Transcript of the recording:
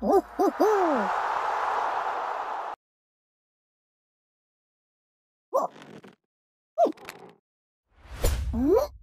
おっほっほおっ、うん、うん。